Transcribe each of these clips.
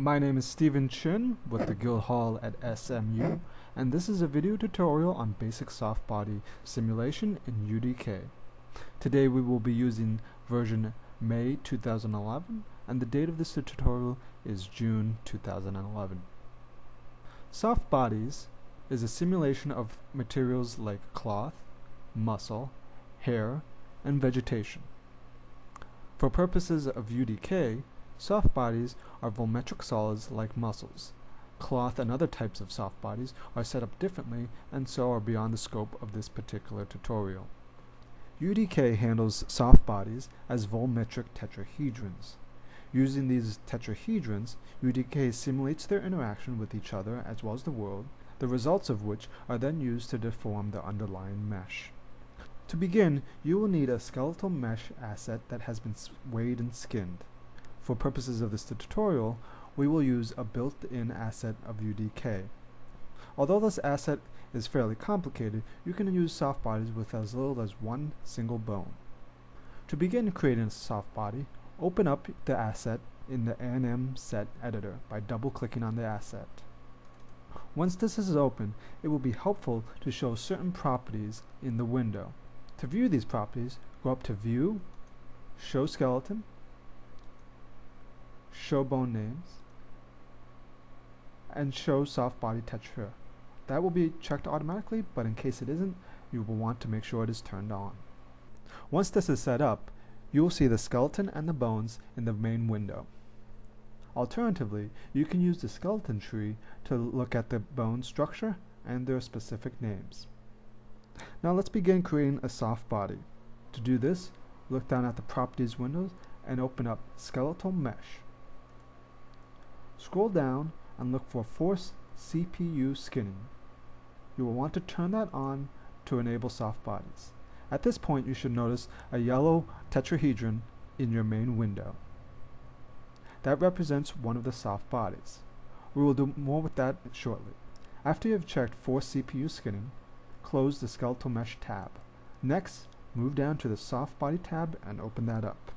My name is Stephen Chin with the Guildhall at SMU, and this is a video tutorial on basic soft body simulation in UDK. Today we will be using version May 2011, and the date of this tutorial is June 2011. Soft bodies is a simulation of materials like cloth, muscle, hair, and vegetation. For purposes of UDK, Soft bodies are volumetric solids like muscles. Cloth and other types of soft bodies are set up differently and so are beyond the scope of this particular tutorial. UDK handles soft bodies as volumetric tetrahedrons. Using these tetrahedrons, UDK simulates their interaction with each other as well as the world, the results of which are then used to deform the underlying mesh. To begin, you will need a skeletal mesh asset that has been weighed and skinned. For purposes of this tutorial, we will use a built-in asset of UDK. Although this asset is fairly complicated, you can use soft bodies with as little as one single bone. To begin creating a soft body, open up the asset in the AnimSet editor by double-clicking on the asset. Once this is open, it will be helpful to show certain properties in the window. To view these properties, go up to View, Show Skeleton, show bone names, and show soft body texture. That will be checked automatically, but in case it isn't, you will want to make sure it is turned on. Once this is set up, you will see the skeleton and the bones in the main window. Alternatively, you can use the skeleton tree to look at the bone structure and their specific names. Now let's begin creating a soft body. To do this, look down at the Properties windows and open up Skeletal Mesh. Scroll down and look for Force CPU Skinning. You will want to turn that on to enable soft bodies. At this point you should notice a yellow tetrahedron in your main window. That represents one of the soft bodies. We will do more with that shortly. After you have checked Force CPU Skinning, close the Skeletal Mesh tab. Next, move down to the Soft Body tab and open that up.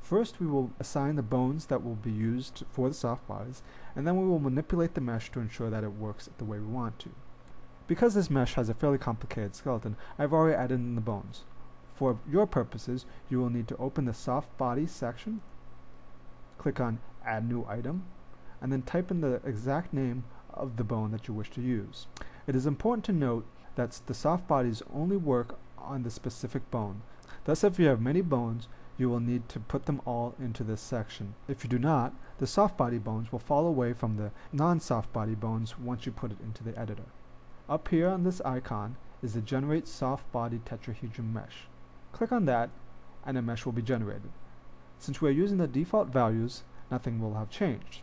First we will assign the bones that will be used for the soft bodies, and then we will manipulate the mesh to ensure that it works the way we want to. Because this mesh has a fairly complicated skeleton, I've already added in the bones. For your purposes, you will need to open the soft body section, click on add new item, and then type in the exact name of the bone that you wish to use. It is important to note that the soft bodies only work on the specific bone. Thus if you have many bones, you will need to put them all into this section. If you do not, the soft body bones will fall away from the non-soft body bones once you put it into the editor. Up here on this icon is the Generate Soft Body Tetrahedron Mesh. Click on that and a mesh will be generated. Since we are using the default values, nothing will have changed.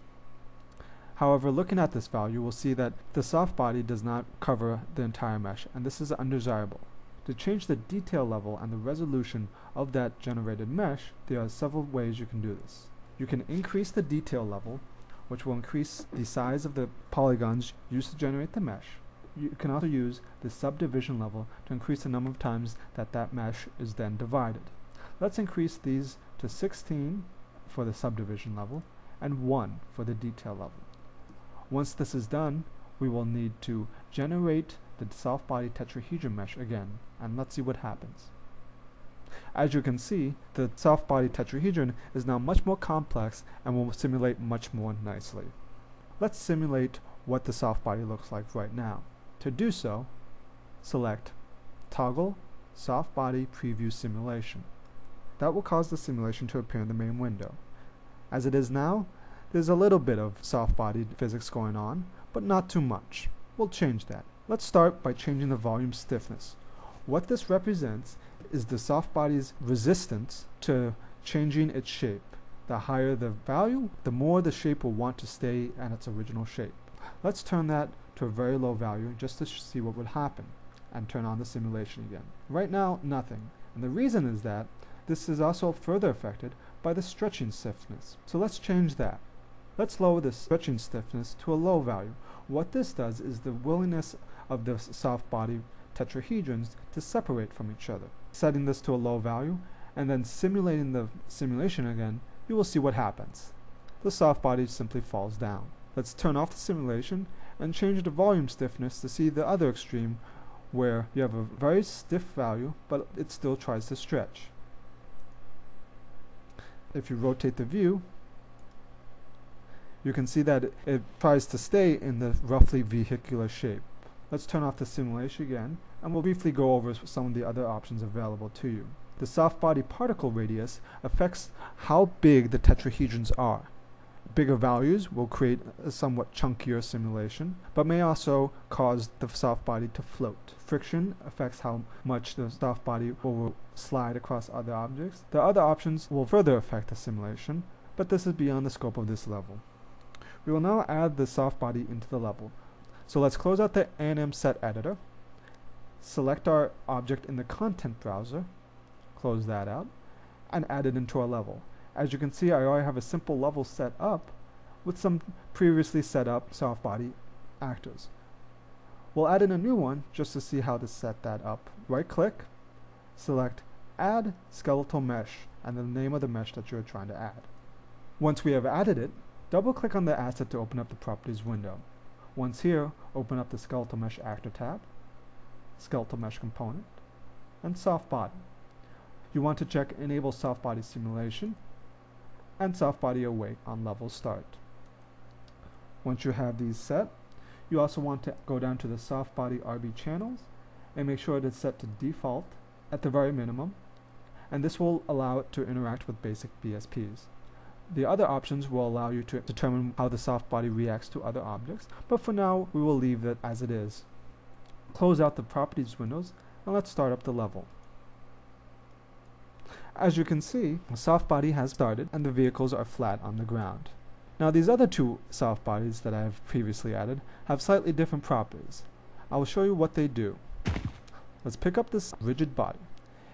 However, looking at this value, we'll see that the soft body does not cover the entire mesh, and this is undesirable. To change the detail level and the resolution of that generated mesh, there are several ways you can do this. You can increase the detail level, which will increase the size of the polygons used to generate the mesh. You can also use the subdivision level to increase the number of times that that mesh is then divided. Let's increase these to 16 for the subdivision level and 1 for the detail level. Once this is done, we will need to generate the soft body tetrahedron mesh again and let's see what happens. As you can see, the soft body tetrahedron is now much more complex and will simulate much more nicely. Let's simulate what the soft body looks like right now. To do so, select Toggle Soft Body Preview Simulation. That will cause the simulation to appear in the main window. As it is now, there's a little bit of soft body physics going on, but not too much. We'll change that. Let's start by changing the volume stiffness. What this represents is the soft body's resistance to changing its shape. The higher the value, the more the shape will want to stay at its original shape. Let's turn that to a very low value just to see what would happen and turn on the simulation again. Right now, nothing. And the reason is that this is also further affected by the stretching stiffness. So let's change that. Let's lower the stretching stiffness to a low value. What this does is the willingness of the soft body tetrahedrons to separate from each other. Setting this to a low value and then simulating the simulation again, you will see what happens. the soft body simply falls down. Let's turn off the simulation and change the volume stiffness to see the other extreme where you have a very stiff value but it still tries to stretch. If you rotate the view you can see that it tries to stay in the roughly vehicular shape. Let's turn off the simulation again and we'll briefly go over some of the other options available to you. The soft body particle radius affects how big the tetrahedrons are. Bigger values will create a somewhat chunkier simulation, but may also cause the soft body to float. Friction affects how much the soft body will slide across other objects. The other options will further affect the simulation, but this is beyond the scope of this level. We will now add the soft body into the level. So let's close out the AnimSet editor, select our object in the content browser, close that out, and add it into our level. As you can see, I already have a simple level set up with some previously set up soft body actors. We'll add in a new one just to see how to set that up. Right click, select add skeletal mesh and the name of the mesh that you're trying to add. Once we have added it, double click on the asset to open up the properties window. Once here, open up the skeletal mesh actor tab, skeletal mesh component, and soft body. You want to check enable soft body simulation and soft body awake on level start. Once you have these set, you also want to go down to the soft body RB channels and make sure it is set to default at the very minimum and this will allow it to interact with basic BSPs. The other options will allow you to determine how the soft body reacts to other objects, but for now we will leave it as it is. Close out the properties windows and let's start up the level. As you can see, the soft body has started and the vehicles are flat on the ground. Now these other two soft bodies that I have previously added have slightly different properties. I will show you what they do. Let's pick up this rigid body.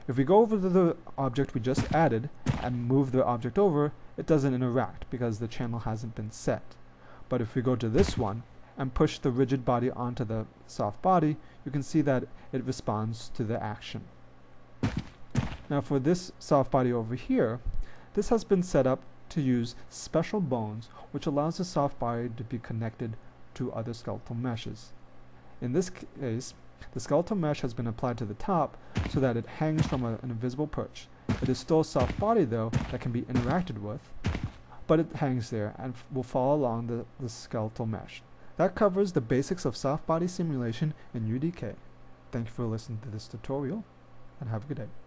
If we go over to the object we just added and move the object over, it doesn't interact because the channel hasn't been set. But if we go to this one and push the rigid body onto the soft body, you can see that it responds to the action. Now for this soft body over here, this has been set up to use special bones which allows the soft body to be connected to other skeletal meshes. In this case, the skeletal mesh has been applied to the top so that it hangs from a, an invisible perch. It is still soft body though that can be interacted with, but it hangs there and will fall along the, the skeletal mesh. That covers the basics of soft body simulation in UDK. Thank you for listening to this tutorial and have a good day.